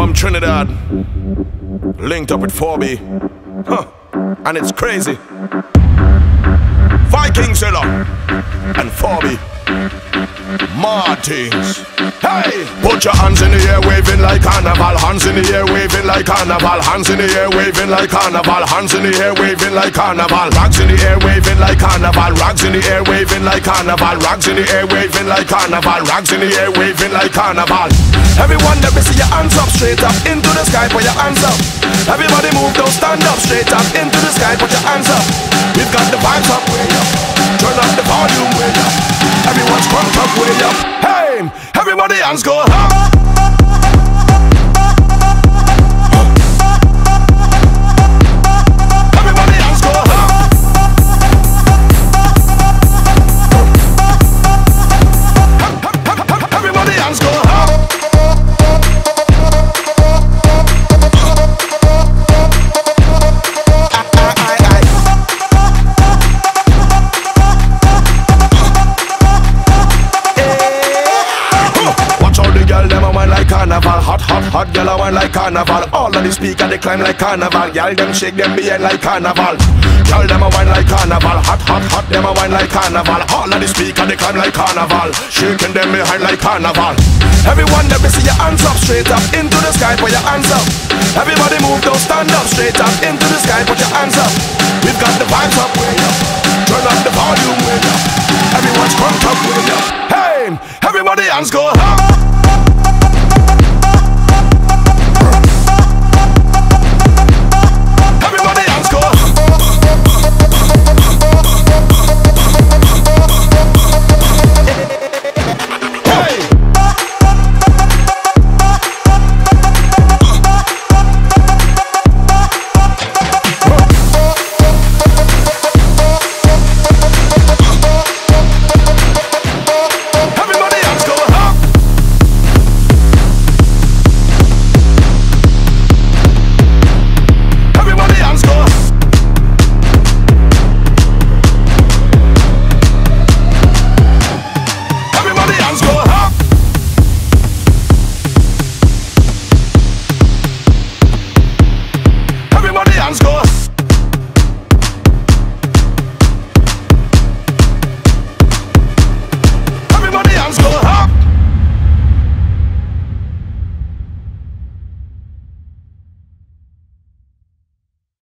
from Trinidad. Linked up with 4B. Huh. And it's crazy. Viking Zilla and 4B. Martins. Hey! Put your hands in the air, waving like carnival. Hands in the air, waving like carnival. Hands in the air, waving like carnival. Hands in the air, waving like carnival. Rags in the air, waving like carnival. Rags in the air, waving like carnival. Rags in the air, waving like carnival. Rags in the air, waving like carnival. Everyone, let me see your hands up, straight up into the sky. Put your hands up. Everybody move, don't stand up, straight up into the sky. Put your hands up. We've got the vibes up, way up. Turn up the volume, way up. Everyone's crunk up, way up. Hey, everybody hands go up. Hot, girl a wine like carnival. All of the speaker they climb like carnival. Girl them shake them behind like carnival. Girl them a wine like carnival. Hot, hot, hot them a wine like carnival. All of the speaker they climb like carnival. Shaking them behind like carnival. Everyone let me see your hands up. Straight up into the sky put your hands up. Everybody move don't stand up. Straight up into the sky put your hands up. We've got the vibes up way up. Turn up the volume way up. Everyone's crunk up way up. Hey, everybody hands go up